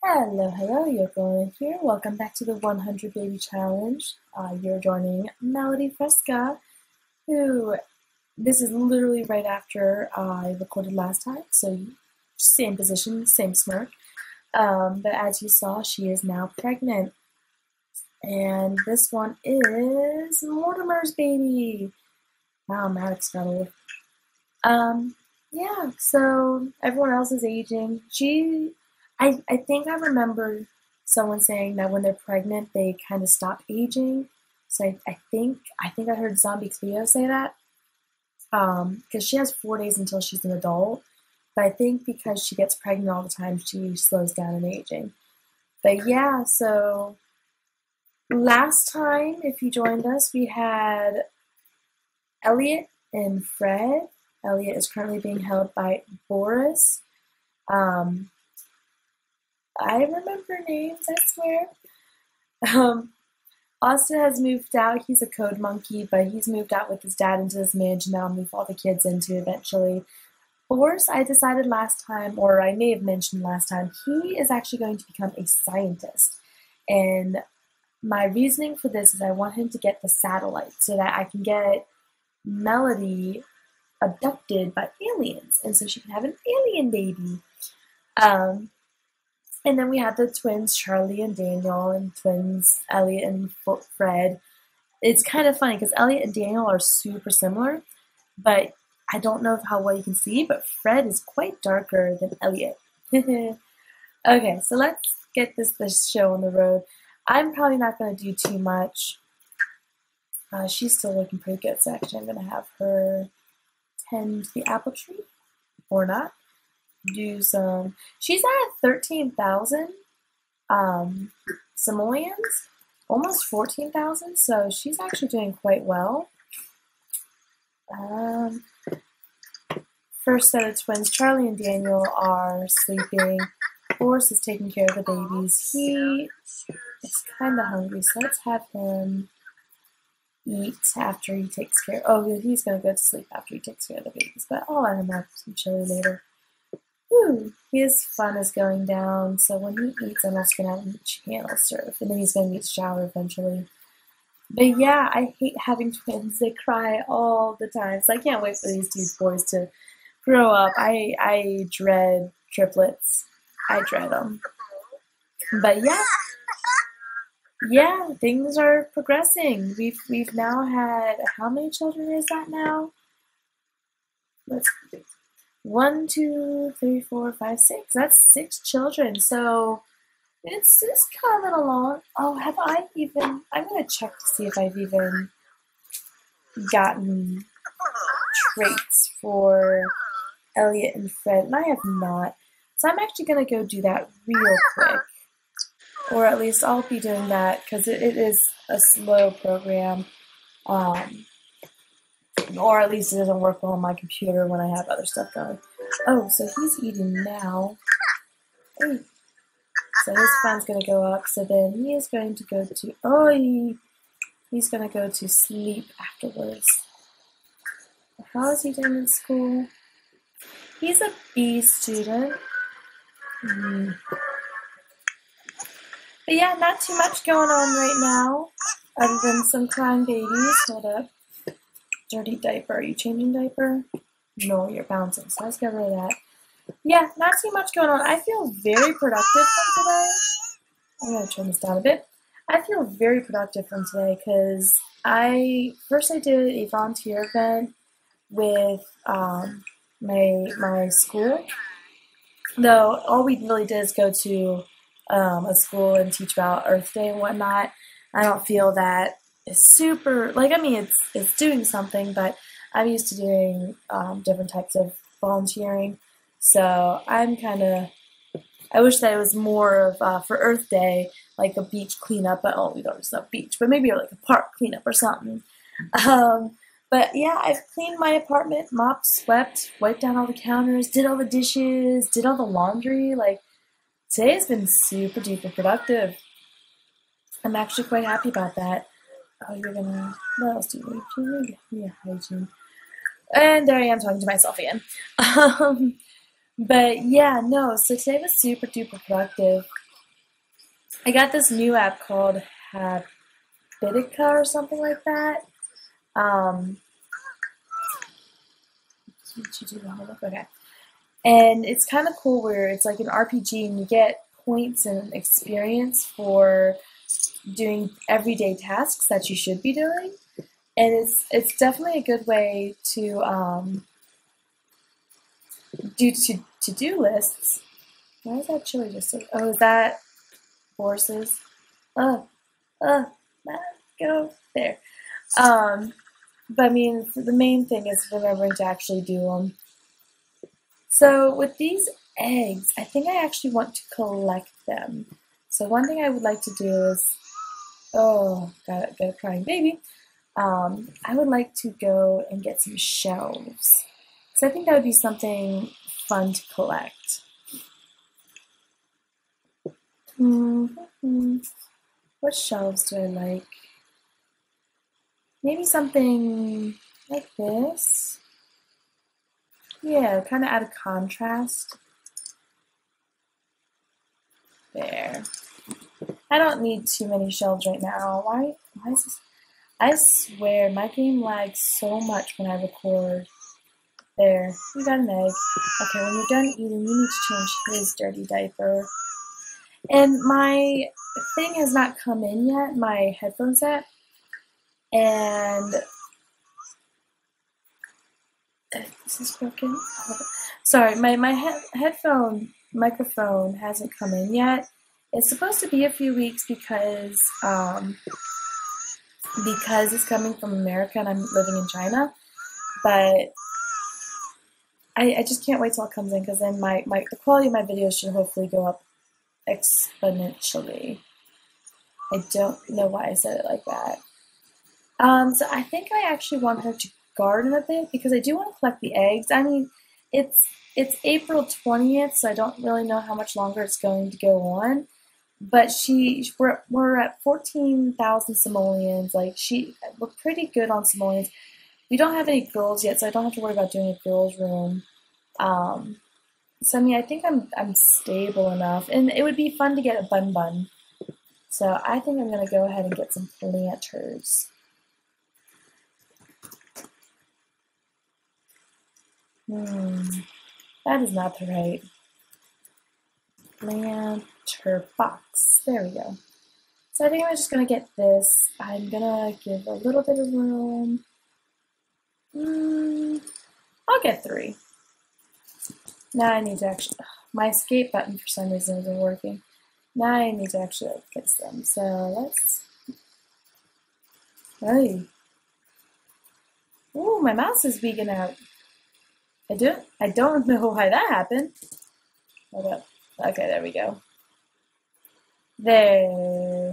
Hello, hello, Yoko here. Welcome back to the 100 Baby Challenge. Uh, you're joining Melody Fresca, who, this is literally right after I recorded last time, so same position, same smirk. Um, but as you saw, she is now pregnant. And this one is Mortimer's baby. Wow, Maddox got. Um, yeah, so everyone else is aging. She I, I think I remember someone saying that when they're pregnant, they kind of stop aging. So I, I think I think I heard Zombie Cleo say that because um, she has four days until she's an adult. But I think because she gets pregnant all the time, she slows down in aging. But yeah, so last time, if you joined us, we had Elliot and Fred. Elliot is currently being held by Boris. Um, I remember names, I swear. Um, Austin has moved out. He's a code monkey, but he's moved out with his dad into this mansion that I'll move all the kids into eventually. Boris, I decided last time, or I may have mentioned last time, he is actually going to become a scientist. And my reasoning for this is I want him to get the satellite so that I can get Melody abducted by aliens, and so she can have an alien baby. Um, and then we had the twins, Charlie and Daniel, and twins, Elliot and Fred. It's kind of funny because Elliot and Daniel are super similar, but I don't know how well you can see, but Fred is quite darker than Elliot. okay, so let's get this, this show on the road. I'm probably not going to do too much. Uh, she's still looking pretty good, so actually I'm going to have her tend the apple tree, or not do some. She's at thirteen thousand um, simoleons, almost fourteen thousand. So she's actually doing quite well. Um, first set of twins, Charlie and Daniel are sleeping. Boris is taking care of the babies. He is kind of hungry, so let's have him eat after he takes care. Oh, he's gonna go to sleep after he takes care of the babies, but I'll let him have some chili later. His fun is going down, so when he eats, I'm also gonna have him channel surf, and then he's gonna need shower eventually. But yeah, I hate having twins. They cry all the time, so I can't wait for these two boys to grow up. I I dread triplets. I dread them. But yeah, yeah, things are progressing. We've we've now had how many children is that now? Let's one, two, three, four, five, six. That's six children. So it's just coming along. Oh, have I even? I'm gonna check to see if I've even gotten traits for Elliot and Fred, and I have not. So I'm actually gonna go do that real quick, or at least I'll be doing that because it, it is a slow program. Um, or at least it doesn't work well on my computer when I have other stuff going. Oh, so he's eating now. Hey. So his fun's gonna go up. So then he is going to go to oh he, he's gonna go to sleep afterwards. How is he doing in school? He's a B student. Mm. But yeah, not too much going on right now, other than some crying babies. Hold up. Dirty diaper. Are you changing diaper? No, you're bouncing. So let's get rid of that. Yeah, not too much going on. I feel very productive from today. I'm going to turn this down a bit. I feel very productive from today because I first I did a volunteer event with um, my my school. Though all we really did is go to um, a school and teach about Earth Day and whatnot. I don't feel that is super like I mean it's it's doing something, but I'm used to doing um, different types of volunteering, so I'm kind of I wish that it was more of uh, for Earth Day like a beach cleanup, but oh we don't just have beach, but maybe like a park cleanup or something. Um, but yeah, I've cleaned my apartment, mopped, swept, wiped down all the counters, did all the dishes, did all the laundry. Like today has been super duper productive. I'm actually quite happy about that. Oh, you're gonna. What else do you need? do? Yeah, hygiene. And there I am talking to myself again. Um, but yeah, no. So today was super duper productive. I got this new app called Habitica or something like that. Um, you do? Okay. And it's kind of cool where it's like an RPG and you get points and experience for doing everyday tasks that you should be doing. And it's it's definitely a good way to um, do to to do lists. Why is that chili just so? Oh, is that horses? Oh, oh, go there. Um, but I mean, the main thing is remembering to actually do them. So with these eggs, I think I actually want to collect them. So one thing I would like to do is, oh, got, a crying baby. Um, I would like to go and get some shelves. Because I think that would be something fun to collect. Mm -hmm. What shelves do I like? Maybe something like this. Yeah, kind of add a contrast. There. I don't need too many shelves right now. Why, why is this? I swear, my game lags so much when I record. There, you got an egg. Okay, when you're done eating, you need to change his dirty diaper. And my thing has not come in yet, my headphone set. And this is broken. Sorry, my my he- headphone microphone hasn't come in yet. It's supposed to be a few weeks because um, because it's coming from America and I'm living in China. But I, I just can't wait till it comes in because then my, my the quality of my videos should hopefully go up exponentially. I don't know why I said it like that. Um, so I think I actually want her to garden a bit because I do want to collect the eggs. I mean, it's it's April 20th, so I don't really know how much longer it's going to go on. But she, we're, we're at 14,000 simoleons. Like, she, we're pretty good on simoleons. We don't have any girls yet, so I don't have to worry about doing a girls' room. Um, so, I mean, I think I'm, I'm stable enough. And it would be fun to get a bun bun. So I think I'm going to go ahead and get some planters. Hmm, that is not the right planter box. There we go. So I think I'm just going to get this. I'm going to give a little bit of room. Hmm, I'll get three. Now I need to actually, my escape button for some reason isn't working. Now I need to actually fix them. So let's, hey. Ooh, my mouse is vegan out. I don't, I don't know why that happened. Okay, okay, there we go. There.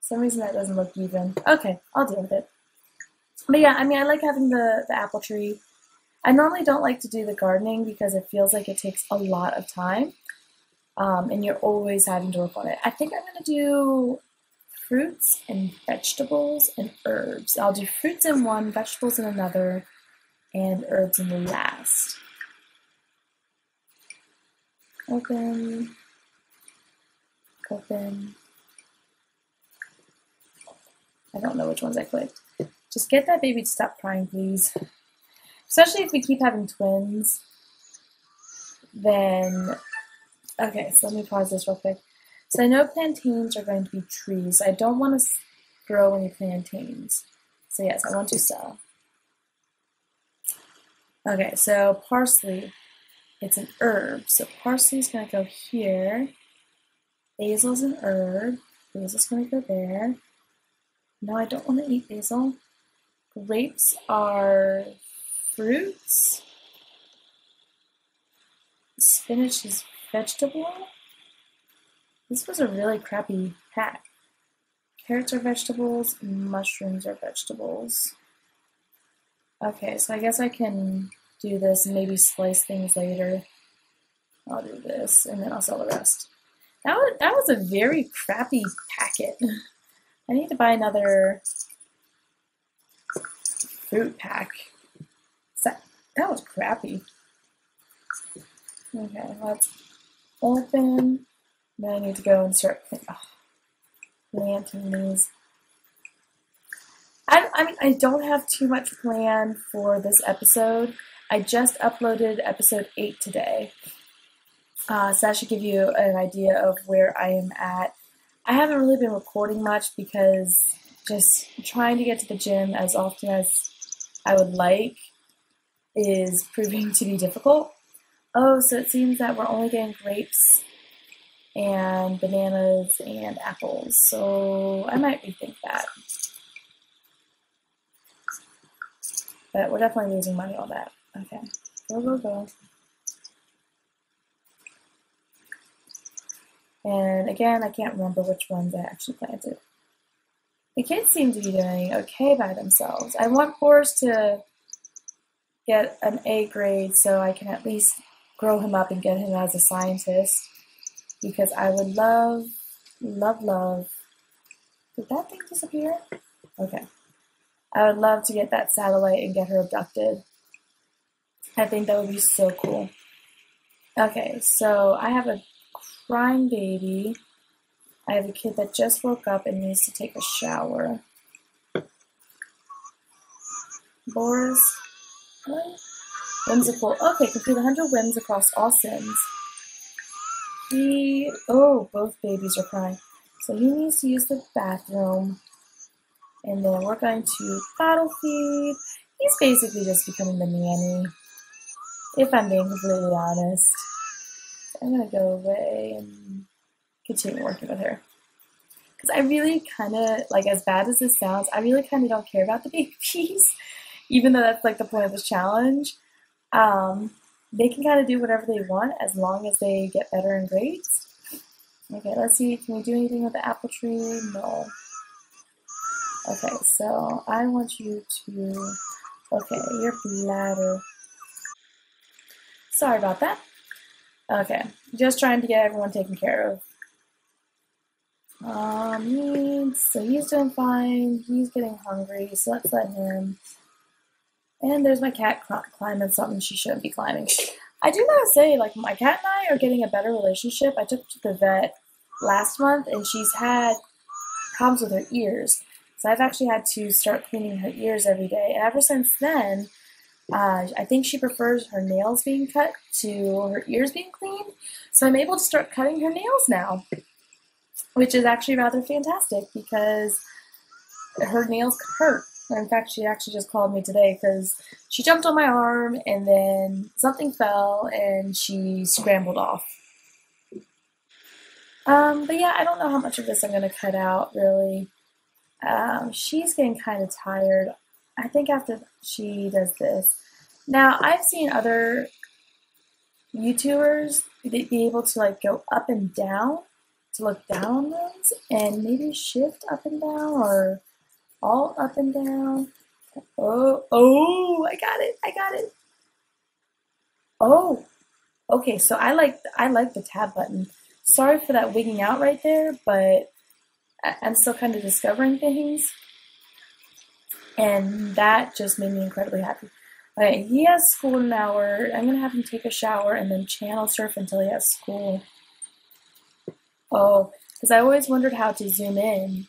For some reason that doesn't look even. Okay, I'll deal with it. But yeah, I mean, I like having the, the apple tree. I normally don't like to do the gardening because it feels like it takes a lot of time. Um, and you're always having to work on it. I think I'm going to do fruits and vegetables and herbs. I'll do fruits in one, vegetables in another, and herbs in the last. Open, open. I don't know which ones I clicked. Just get that baby to stop crying, please. Especially if we keep having twins, then... Okay, so let me pause this real quick. So I know plantains are going to be trees. I don't want to grow any plantains. So yes, I want to sell. Okay, so parsley, it's an herb. So parsley is going to go here. Basil's an herb. Basil's going to go there. No, I don't want to eat basil. Grapes are fruits. Spinach is vegetable. This was a really crappy pack. Carrots are vegetables, mushrooms are vegetables. Okay, so I guess I can do this and maybe slice things later. I'll do this and then I'll sell the rest. That was, that was a very crappy packet. I need to buy another fruit pack. That, that was crappy. Okay, let's open Then I need to go and start oh, planting these. I, I mean, I don't have too much planned for this episode. I just uploaded episode 8 today. Uh, so that should give you an idea of where I am at. I haven't really been recording much because just trying to get to the gym as often as I would like is proving to be difficult. Oh, so it seems that we're only getting grapes and bananas and apples, so I might rethink that. But we're definitely losing money on that. Okay, go, go, go. And again, I can't remember which ones I actually planted. The kids seem to be doing okay by themselves. I want Boris to get an A grade so I can at least grow him up and get him as a scientist because I would love, love, love. Did that thing disappear? Okay. I would love to get that satellite and get her abducted. I think that would be so cool. Okay, so I have a crying baby. I have a kid that just woke up and needs to take a shower. Boris. What? Whimsical. Okay, complete 100 whims across all sims. He. Oh, both babies are crying. So he needs to use the bathroom. And then we're going to bottle feed. He's basically just becoming the nanny. If I'm being completely honest. I'm gonna go away and continue working with her. Because I really kind of, like, as bad as this sounds, I really kind of don't care about the babies, even though that's like the point of this challenge. Um, they can kind of do whatever they want as long as they get better in grades. Okay, let's see. Can we do anything with the apple tree? No. Okay, so I want you to. Okay, your bladder. Sorry about that. Okay, just trying to get everyone taken care of. Um, so he's doing fine. He's getting hungry, so let's let him. And there's my cat climbing something she shouldn't be climbing. I do gotta say, like, my cat and I are getting a better relationship. I took to the vet last month, and she's had problems with her ears. So I've actually had to start cleaning her ears every day. And ever since then, uh, I think she prefers her nails being cut to her ears being cleaned. So I'm able to start cutting her nails now, which is actually rather fantastic because her nails hurt. In fact, she actually just called me today because she jumped on my arm and then something fell and she scrambled off. Um, but yeah, I don't know how much of this I'm going to cut out really. Um, she's getting kind of tired. I think after she does this. Now, I've seen other YouTubers be able to like go up and down to look down on those and maybe shift up and down or all up and down. Oh, oh, I got it. I got it. Oh, okay. So I like, I like the tab button. Sorry for that wigging out right there, but I'm still kind of discovering things. And that just made me incredibly happy. Okay, he has school in an hour. I'm going to have him take a shower and then channel surf until he has school. Oh, because I always wondered how to zoom in.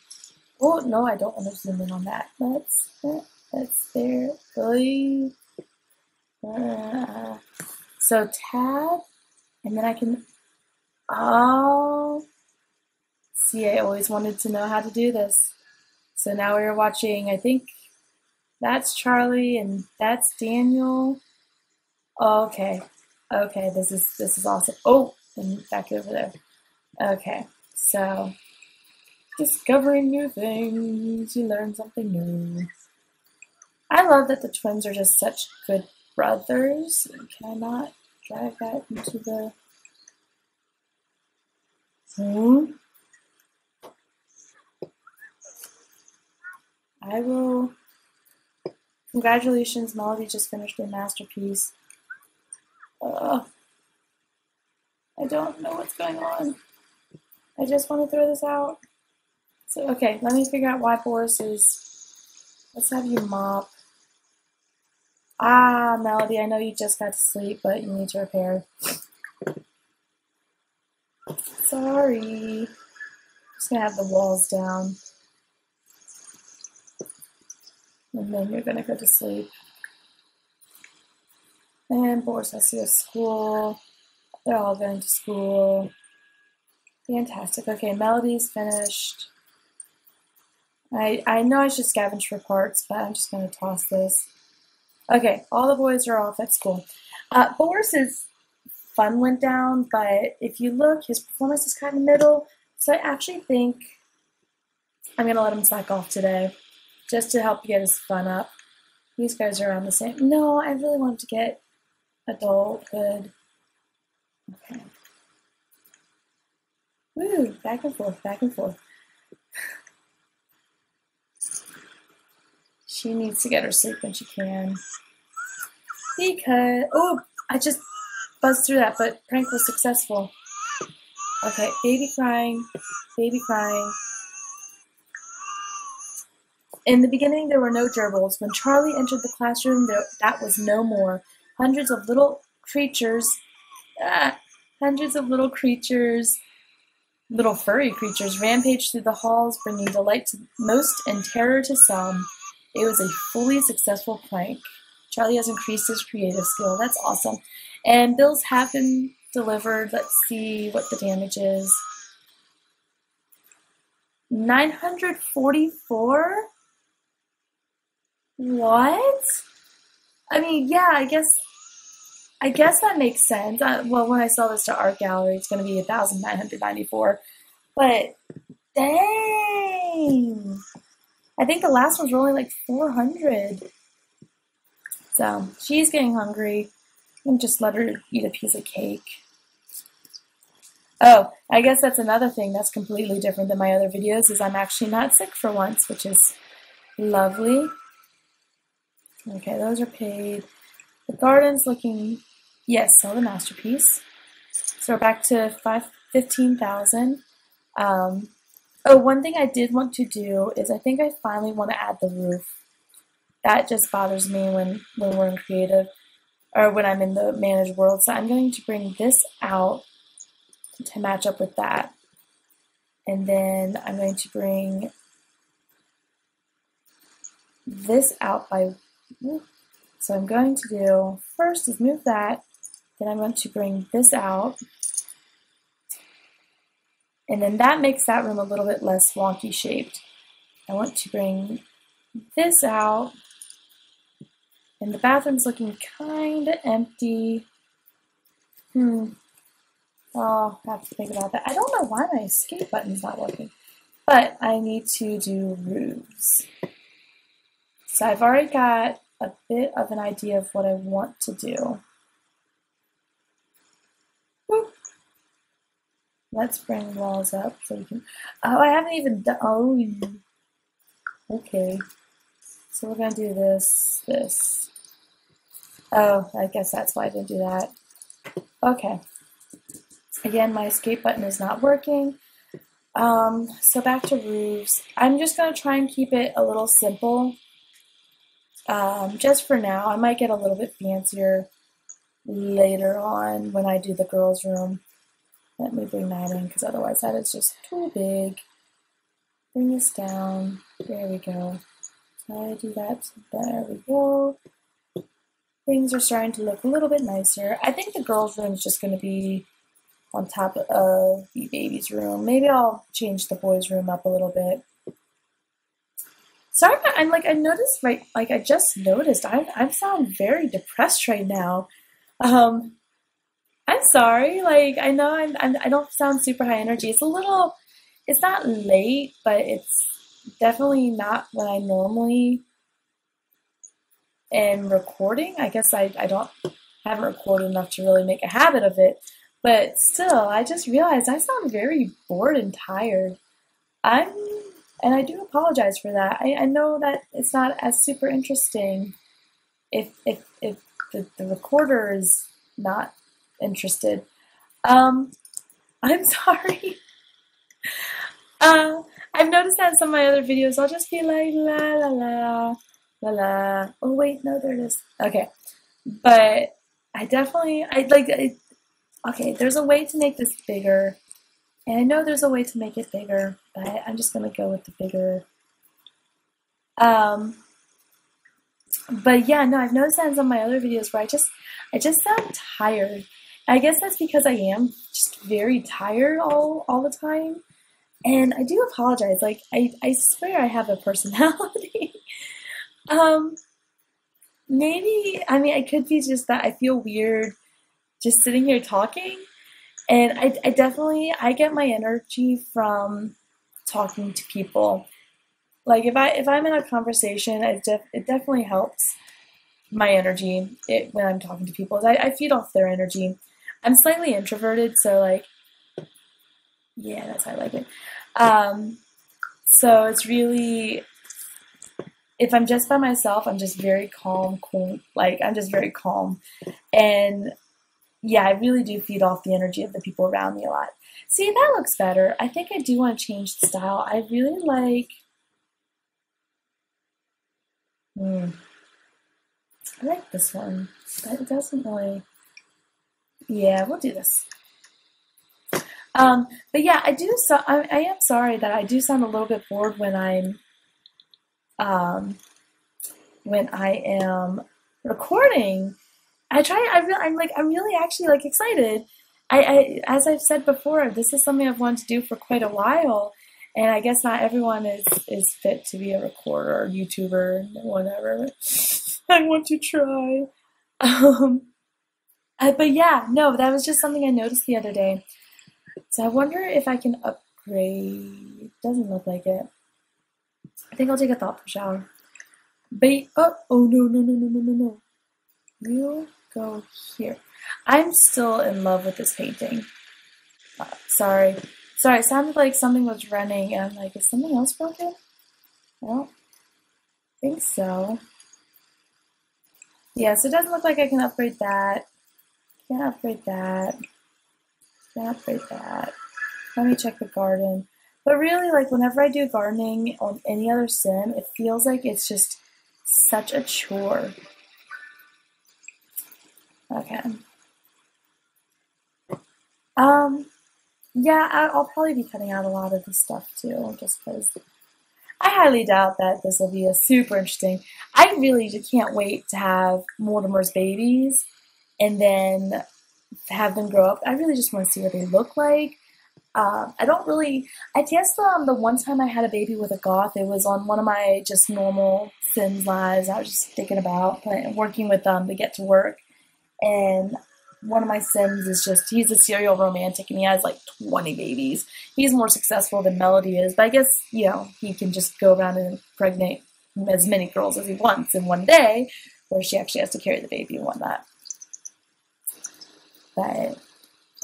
Oh, no, I don't want to zoom in on that. That's, that's there. Really? Uh, so tab, and then I can, oh, see, I always wanted to know how to do this. So now we're watching, I think, that's Charlie and that's Daniel. Okay. Okay, this is this is awesome. Oh, and back over there. Okay, so discovering new things, you learn something new. I love that the twins are just such good brothers. Can I not drag that into the Hmm? I will Congratulations, Melody just finished a masterpiece. Uh, I don't know what's going on. I just want to throw this out. So, okay, let me figure out why Boris is. Let's have you mop. Ah, Melody, I know you just got to sleep, but you need to repair. Sorry. Just gonna have the walls down. And then you're gonna go to sleep. And Boris has to go to school. They're all going to school. Fantastic. Okay, Melody's finished. I, I know I should scavenge for parts, but I'm just going to toss this. Okay, all the boys are off at school. Uh, Boris's fun went down, but if you look, his performance is kind of middle. So I actually think I'm going to let him slack off today just to help get his fun up. These guys are around the same. No, I really want to get adulthood. Okay. Woo, back and forth, back and forth. she needs to get her sleep when she can. Because, oh, I just buzzed through that, but prank was successful. Okay, baby crying, baby crying. In the beginning, there were no gerbils. When Charlie entered the classroom, there, that was no more. Hundreds of little creatures, ah, hundreds of little creatures, little furry creatures, rampaged through the halls, bringing delight to most and terror to some. It was a fully successful prank. Charlie has increased his creative skill. That's awesome. And bills have been delivered. Let's see what the damage is. 944? What? I mean, yeah, I guess I guess that makes sense. Uh, well, when I sell this to art gallery, it's going to be 1994 But dang. I think the last ones were only like 400 So she's getting hungry. And just let her eat a piece of cake. Oh, I guess that's another thing that's completely different than my other videos is I'm actually not sick for once, which is lovely. Okay, those are paid. The garden's looking, yes, sell the masterpiece. So we're back to five, 15,000. Um, oh, one thing I did want to do is I think I finally want to add the roof. That just bothers me when, when we're in creative or when I'm in the managed world. So I'm going to bring this out to match up with that. And then I'm going to bring this out by, so I'm going to do, first is move that, then I'm going to bring this out, and then that makes that room a little bit less wonky shaped. I want to bring this out, and the bathroom's looking kind of empty. Hmm. Oh, I have to think about that. I don't know why my escape button's not working. But I need to do roofs. So I've already got a bit of an idea of what I want to do. Let's bring walls up so we can. Oh, I haven't even done. Oh, okay. So we're gonna do this, this. Oh, I guess that's why I didn't do that. Okay. Again, my escape button is not working. Um, so back to roofs. I'm just gonna try and keep it a little simple. Um, just for now, I might get a little bit fancier later on when I do the girls' room. Let me bring that in because otherwise that is just too big. Bring this down. There we go. To do that. There we go. Things are starting to look a little bit nicer. I think the girls' room is just going to be on top of the baby's room. Maybe I'll change the boys' room up a little bit. Sorry, I'm like I noticed right like I just noticed I I sound very depressed right now. Um, I'm sorry. Like I know I'm, I'm I don't sound super high energy. It's a little. It's not late, but it's definitely not when I normally am recording. I guess I I don't haven't recorded enough to really make a habit of it. But still, I just realized I sound very bored and tired. I'm and I do apologize for that. I, I know that it's not as super interesting if if if the, the recorder is not interested. Um, I'm sorry. uh, I've noticed that in some of my other videos, I'll just be like la la la la la. Oh wait, no, there it is. Okay, but I definitely I like. I, okay, there's a way to make this bigger. And I know there's a way to make it bigger, but I'm just going to go with the bigger. Um, but yeah, no, I've noticed that in some of my other videos where I just, I just sound tired. I guess that's because I am just very tired all, all the time. And I do apologize. Like, I, I swear I have a personality. um, maybe, I mean, it could be just that I feel weird just sitting here talking. And I, I definitely, I get my energy from talking to people. Like if I if I'm in a conversation, it, def, it definitely helps my energy it, when I'm talking to people. I, I feed off their energy. I'm slightly introverted, so like, yeah, that's how I like it. Um, so it's really, if I'm just by myself, I'm just very calm, cool. Like I'm just very calm, and yeah, I really do feed off the energy of the people around me a lot. See, that looks better. I think I do want to change the style. I really like. Hmm. I like this one, but it doesn't really. Yeah, we'll do this. Um, but yeah, I do. So I, I am sorry that I do sound a little bit bored when I'm, um, when I am recording. I try. I really, I'm like, I'm really actually like excited. I, I, as I've said before, this is something I've wanted to do for quite a while, and I guess not everyone is is fit to be a recorder or YouTuber, whatever. I want to try. Um, uh, but yeah, no, that was just something I noticed the other day. So I wonder if I can upgrade. Doesn't look like it. I think I'll take a thoughtful shower. But oh, oh no no no no no no no. We'll go here. I'm still in love with this painting. Uh, sorry, sorry. It sounded like something was running, and I'm like, is something else broken? I don't think so. Yeah, so it doesn't look like I can upgrade that. Can't upgrade that. Can't upgrade that. Let me check the garden. But really, like, whenever I do gardening on any other sim, it feels like it's just such a chore. Okay. Um, yeah, I'll probably be cutting out a lot of this stuff too, just because I highly doubt that this will be a super interesting. I really just can't wait to have Mortimer's babies and then have them grow up. I really just want to see what they look like. Uh, I don't really. I guess um, the one time I had a baby with a goth, it was on one of my just normal Sims lives. I was just thinking about working with them to get to work, and one of my Sims is just he's a serial romantic and he has like 20 babies. He's more successful than Melody is, but I guess you know he can just go around and impregnate as many girls as he wants in one day, where she actually has to carry the baby and whatnot. But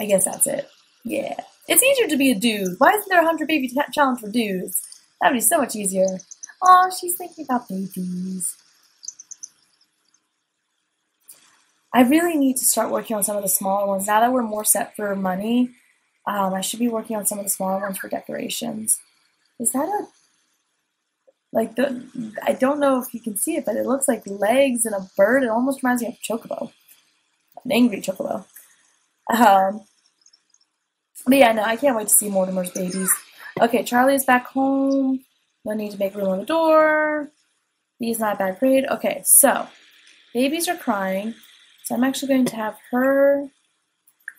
I guess that's it. Yeah. It's easier to be a dude. Why isn't there a 100 baby challenge for dudes? That would be so much easier. Oh, she's thinking about babies. I really need to start working on some of the smaller ones. Now that we're more set for money, um, I should be working on some of the smaller ones for decorations. Is that a like the I don't know if you can see it, but it looks like legs and a bird. It almost reminds me of Chocobo, an angry Chocobo. Um, but yeah, no, I can't wait to see Mortimer's babies. Okay, Charlie is back home. No need to make room on the door. He's not a bad grade. Okay, so babies are crying. So I'm actually going to have her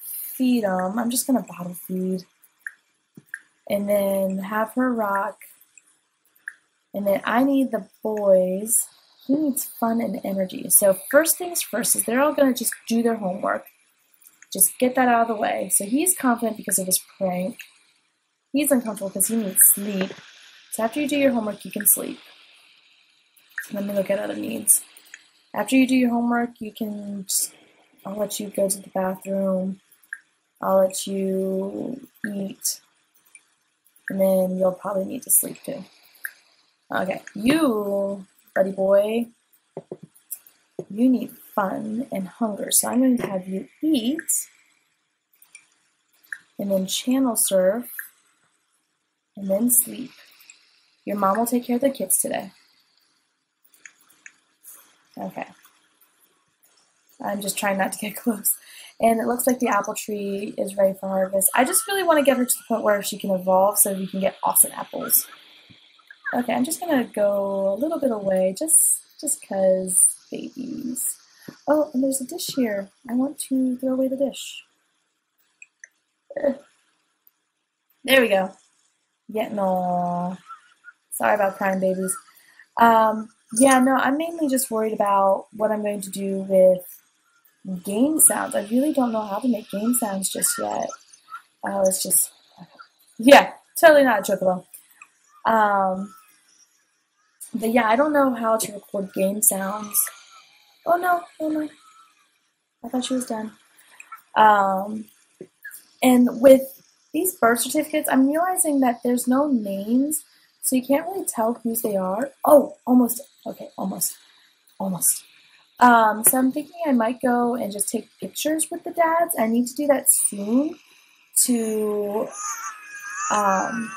feed them. I'm just going to bottle feed. And then have her rock. And then I need the boys. He needs fun and energy. So first things first is they're all going to just do their homework. Just get that out of the way. So he's confident because of his prank. He's uncomfortable because he needs sleep. So after you do your homework, you can sleep. Let me look at other needs. After you do your homework, you can just, I'll let you go to the bathroom. I'll let you eat. And then you'll probably need to sleep too. Okay, you, buddy boy, you need fun and hunger. So I'm going to have you eat and then channel surf and then sleep. Your mom will take care of the kids today. Okay. I'm just trying not to get close. And it looks like the apple tree is ready for harvest. I just really want to get her to the point where she can evolve so we can get awesome apples. Okay, I'm just gonna go a little bit away just just cause babies. Oh, and there's a dish here. I want to throw away the dish. There we go. Getting all sorry about crying babies. Um, yeah, no, I'm mainly just worried about what I'm going to do with game sounds. I really don't know how to make game sounds just yet. Oh, it's just, yeah, totally not a chocobo. Um, but yeah, I don't know how to record game sounds. Oh no, oh no. I thought she was done. Um, and with these birth certificates, I'm realizing that there's no names, so you can't really tell whose they are. Oh, almost. Okay, almost. Almost. Um, so I'm thinking I might go and just take pictures with the dads. I need to do that soon to um,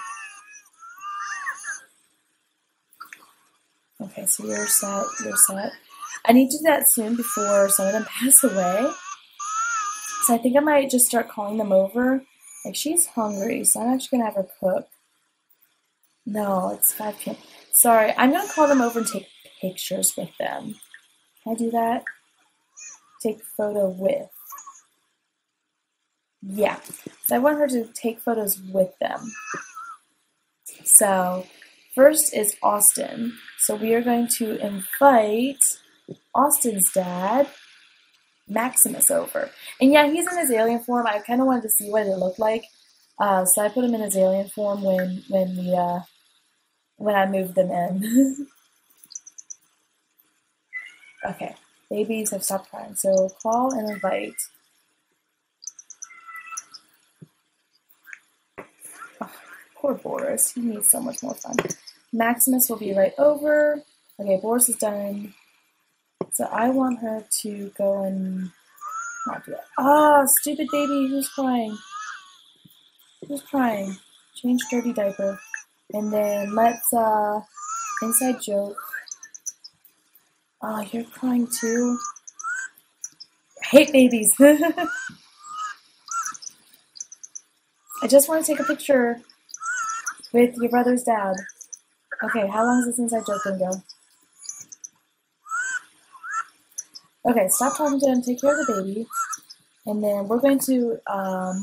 Okay, so you're set, you're set. I need to do that soon before some of them pass away. So I think I might just start calling them over. Like, she's hungry, so I'm actually going to have her cook. No, it's 5 p.m. Sorry, I'm going to call them over and take pictures with them. Can I do that? Take photo with. Yeah, so I want her to take photos with them. So First is Austin. So we are going to invite Austin's dad, Maximus, over. And yeah, he's in his alien form. I kind of wanted to see what it looked like. Uh, so I put him in his alien form when when we uh, when I moved them in. okay, babies have stopped crying. So call and invite. Poor Boris. He needs so much more fun. Maximus will be right over. Okay, Boris is done. So I want her to go and not do that. Ah, oh, stupid baby, who's crying? Who's crying? Change dirty diaper. And then let's, uh, inside joke. Oh, you're crying too? I hate babies. I just want to take a picture with your brother's dad. Okay, how long is this inside joke to go? Okay, stop talking to him, take care of the baby, and then we're going to, um,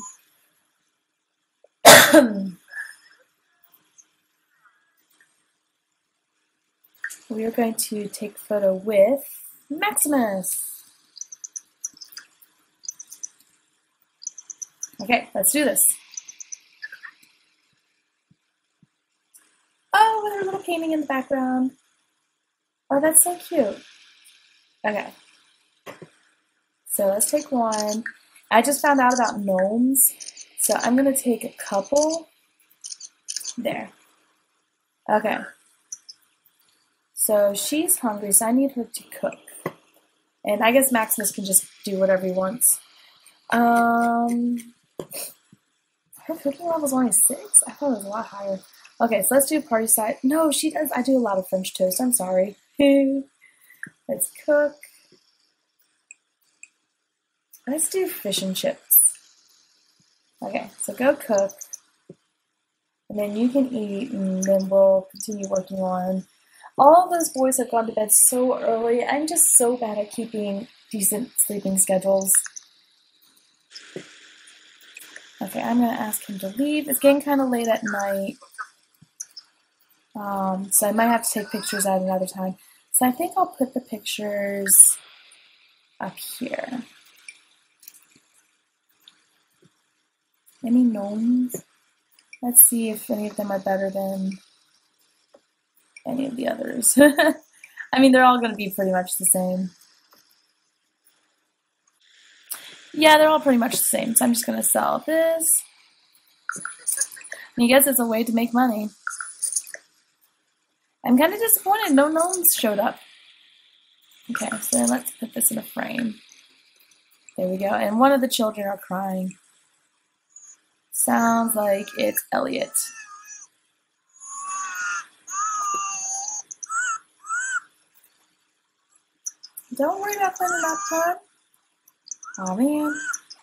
we are going to take a photo with Maximus. Okay, let's do this. Oh, with her little painting in the background. Oh, that's so cute. Okay. So let's take one. I just found out about gnomes, so I'm going to take a couple. There. Okay. So she's hungry, so I need her to cook. And I guess Maximus can just do whatever he wants. Um, her cooking level is only six? I thought it was a lot higher. Okay, so let's do party side. No, she does. I do a lot of French toast. I'm sorry. let's cook. Let's do fish and chips. Okay, so go cook. And then you can eat, and then we'll continue working on. All those boys have gone to bed so early. I'm just so bad at keeping decent sleeping schedules. Okay, I'm going to ask him to leave. It's getting kind of late at night. Um, so I might have to take pictures at another time. So I think I'll put the pictures up here. Any gnomes? Let's see if any of them are better than any of the others. I mean, they're all going to be pretty much the same. Yeah, they're all pretty much the same. So I'm just going to sell this. And I guess it's a way to make money. I'm kind of disappointed no gnomes showed up. Okay, so let's put this in a frame. There we go. And one of the children are crying. Sounds like it's Elliot. Don't worry about cleaning up front. Oh man.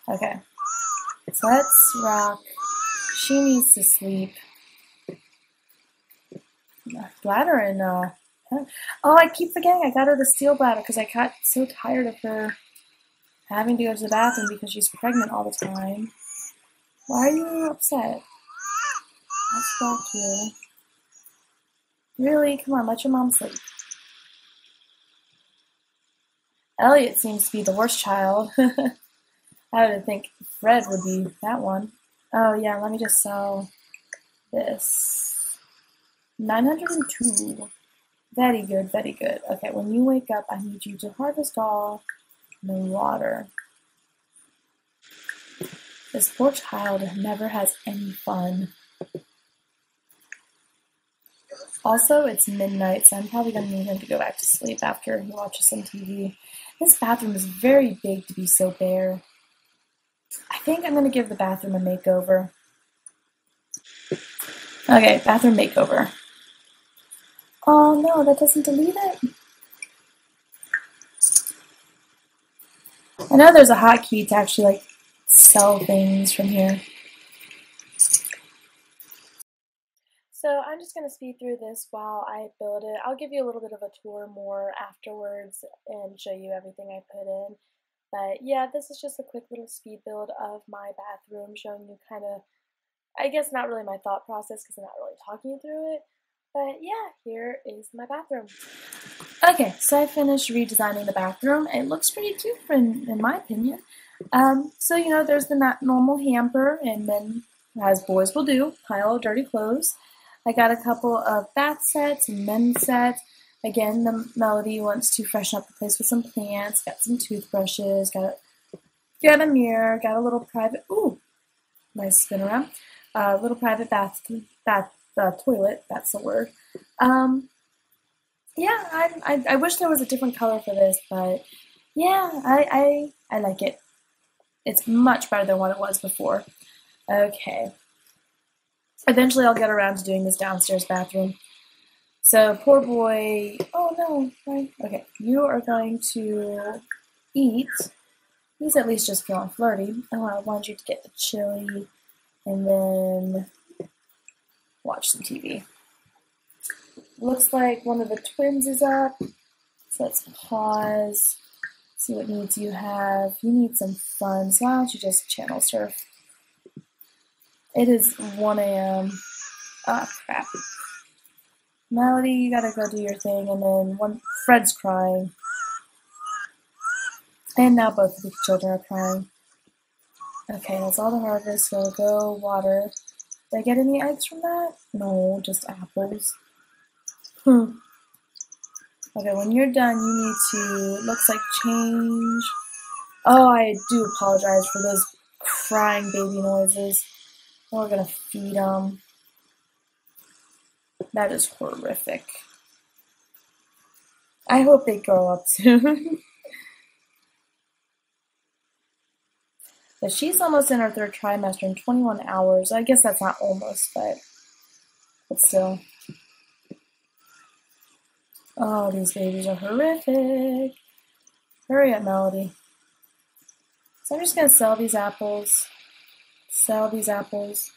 Okay. So let's rock. She needs to sleep. Bladder and uh. Oh, I keep forgetting I got her the steel bladder because I got so tired of her having to go to the bathroom because she's pregnant all the time. Why are you upset? Let's rock you. Really? Come on, let your mom sleep. Elliot seems to be the worst child. I would think Fred would be that one. Oh yeah, let me just sell this. 902. Very good, very good. Okay, when you wake up, I need you to harvest all the water. This poor child never has any fun. Also, it's midnight, so I'm probably going to need him to go back to sleep after he watches some TV. This bathroom is very big to be so bare. I think I'm going to give the bathroom a makeover. Okay, bathroom makeover. Oh no, that doesn't delete it. I know there's a hotkey to actually like sell things from here. So I'm just going to speed through this while I build it. I'll give you a little bit of a tour more afterwards and show you everything I put in. But yeah, this is just a quick little speed build of my bathroom, showing you kind of, I guess not really my thought process because I'm not really talking you through it. But yeah, here is my bathroom. Okay, so I finished redesigning the bathroom. It looks pretty cute, in, in my opinion. Um, so, you know, there's the not normal hamper, and then, as boys will do, pile of dirty clothes. I got a couple of bath sets and men's sets. Again, the Melody wants to freshen up the place with some plants. Got some toothbrushes. Got a, got a mirror. Got a little private. Ooh, nice spin around. A uh, little private bath bath uh, toilet. That's the word. Um, yeah, I, I, I wish there was a different color for this, but yeah, I, I I like it. It's much better than what it was before. Okay. Eventually, I'll get around to doing this downstairs bathroom. So, poor boy. Oh no? Okay, you are going to eat. He's at least just feeling flirty. I want you to get the chili and then watch some TV. Looks like one of the twins is up. So let's pause. See what needs you have. You need some fun, so why don't you just channel surf? It is 1 a.m. Ah, crap. Melody, you gotta go do your thing, and then one Fred's crying. And now both of the children are crying. Okay, that's all the harvest. We'll go water. Did I get any eggs from that? No, just apples. Hmm. Okay, when you're done, you need to, looks like change. Oh, I do apologize for those crying baby noises. We're gonna feed them. That is horrific. I hope they grow up soon. but she's almost in her third trimester in 21 hours. I guess that's not almost, but, but still. Oh, these babies are horrific. Hurry up, Melody. So I'm just going to sell these apples. Sell these apples.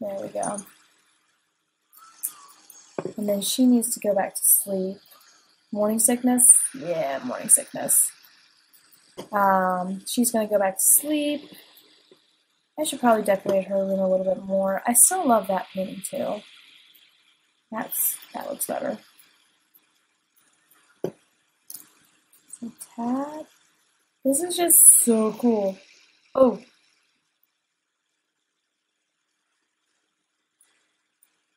There we go. And then she needs to go back to sleep. Morning sickness? Yeah, morning sickness. Um, she's going to go back to sleep. I should probably decorate her room a little bit more. I still love that painting too. That's that looks better. So. This is just so cool. Oh,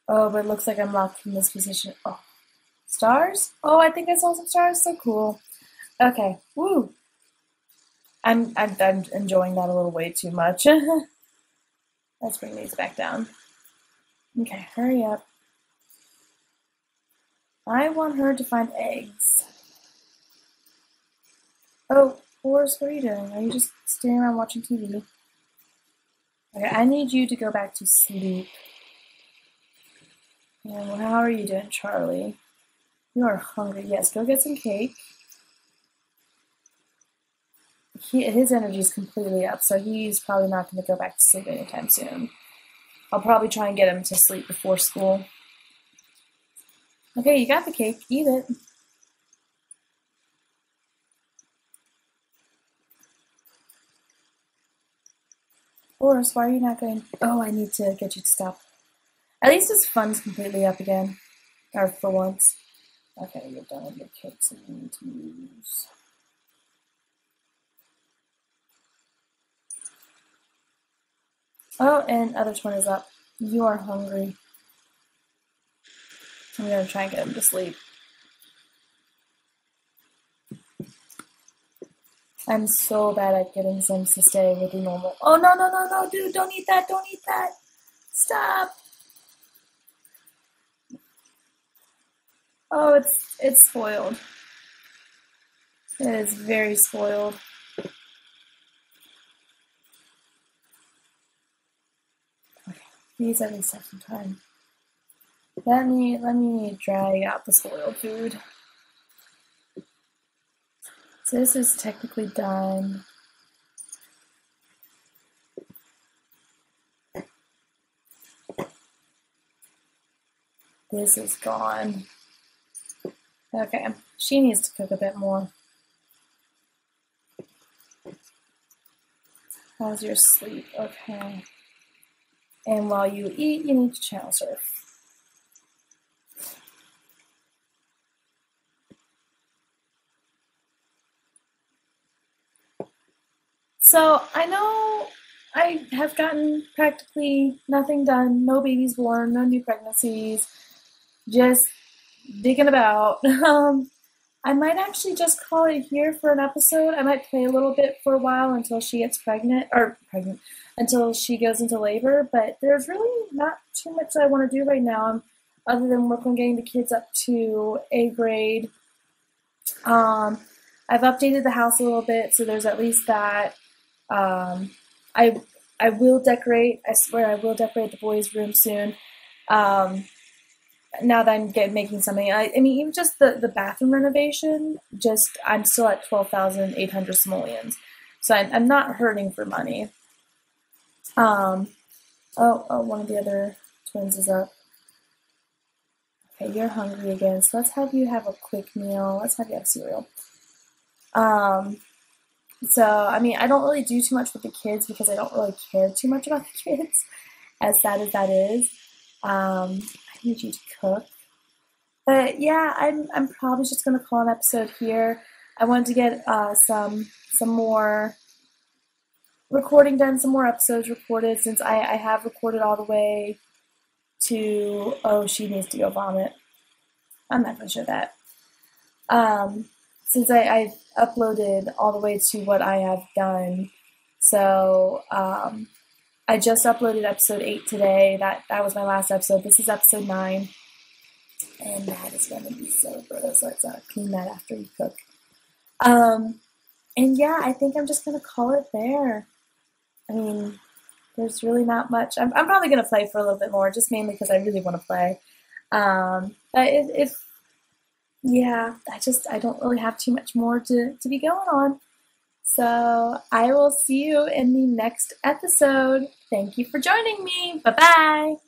Oh, but it looks like I'm locked from this position. Oh, stars? Oh, I think I saw some stars. So cool. Okay. Woo. I'm, I'm, I'm enjoying that a little way too much. Let's bring these back down. Okay, hurry up. I want her to find eggs. Oh, Forrest, what are you doing? Are you just standing around watching TV? Okay, I need you to go back to sleep. And how are you doing, Charlie? You are hungry. Yes, go get some cake. he, his energy is completely up, so he's probably not going to go back to sleep anytime soon. I'll probably try and get him to sleep before school. Okay, you got the cake. Eat it. Boris, why are you not going? Oh, I need to get you to stop. At least his fun's completely up again. Or for once. Okay, you're done with your you need to use. Oh, and other twin is up. You are hungry. I'm gonna try and get him to sleep. I'm so bad at getting Sims to stay with the normal. Oh no no no no, dude! Don't eat that! Don't eat that! Stop! Oh, it's it's spoiled. It is very spoiled. Okay, these have some time. Let me let me drag out the spoiled food. So this is technically done. This is gone. Okay, um, she needs to cook a bit more. How's your sleep? Okay. And while you eat, you need to channel surf. So I know I have gotten practically nothing done, no babies born, no new pregnancies, just digging about. Um, I might actually just call it here for an episode. I might play a little bit for a while until she gets pregnant, or pregnant, until she goes into labor. But there's really not too much I want to do right now, other than work on getting the kids up to A grade. Um, I've updated the house a little bit, so there's at least that. Um, I I will decorate. I swear I will decorate the boys' room soon. Um, now that I'm getting making something, I, I mean even just the the bathroom renovation. Just I'm still at twelve thousand eight hundred simoleons, so I'm, I'm not hurting for money. Um, oh oh one of the other twins is up. Okay, you're hungry again, so let's have you have a quick meal. Let's have you have cereal. Um, so, I mean, I don't really do too much with the kids because I don't really care too much about the kids, as sad as that is. Um, I need you to cook. But yeah, I'm, I'm probably just to call an episode here. I wanted to get uh, some some more recording done, some more episodes recorded since I, I have recorded all the way to, oh, she needs to go vomit. I'm not to show that. Um, since I, I've uploaded all the way to what I have done. So um, I just uploaded episode eight today. That that was my last episode. This is episode nine, and that is going to be so gross. Let's uh, clean that after you cook. Um, and yeah, I think I'm just gonna call it there. I mean, there's really not much. I'm, I'm probably gonna play for a little bit more, just mainly because I really want to play. Um, but if, if yeah, I just I don't really have too much more to, to be going on. So I will see you in the next episode. Thank you for joining me. Bye bye.